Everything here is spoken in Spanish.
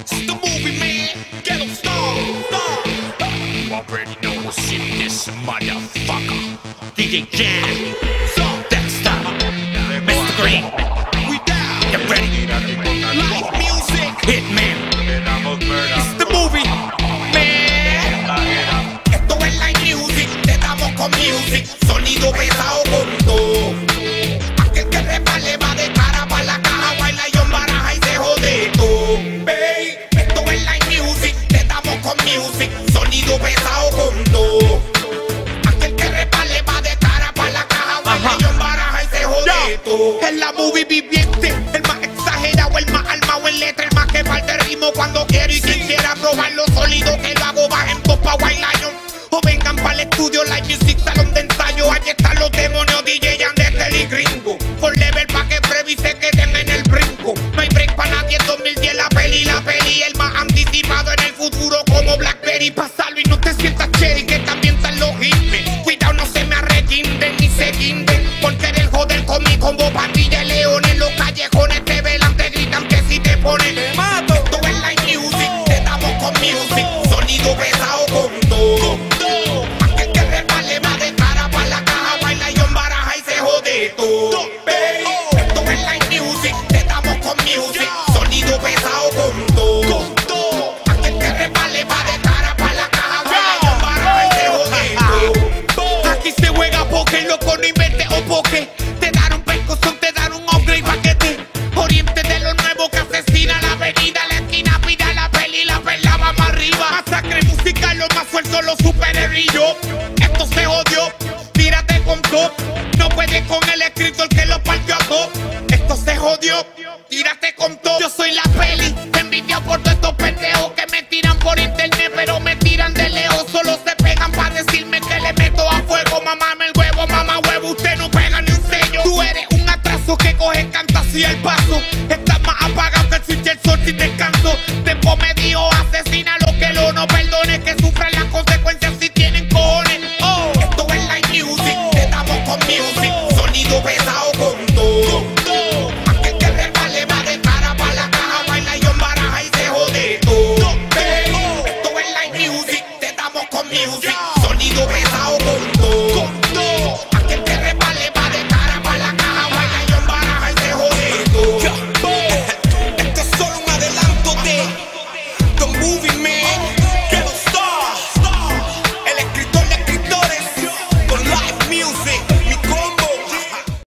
it's the movie, man. Ghetto star, star. You already know who's in this motherfucker. DJ Jam, Salt Dexter, Mr. Green. Viviente, el más exagerado, el más alma o el letra, el más que falta el ritmo cuando quiero y quien quiera probarlo soy loco, no o poque. Te dan un te dan un y paquete. Oriente de lo nuevo que asesina la avenida, la esquina, pida la peli, la perla va más arriba. Masacre musical, lo más suelto, los superherillos. Esto se odió, tírate con todo. No puedes con el escritor que lo partió a todo. Esto se jodió, tírate con todo. Yo soy la peli. paso que coge canta si el paso. Está más apagado que el switch el sol sin descanso tiempo medio asesina lo que lo no perdone que sufran las consecuencias si tienen cojones. Oh esto es light music te damos con music. Sonido pesado con todo. Oh. que repale más de cara para la caja baila yo baraja y se jode todo. Oh, esto es light music te damos con music.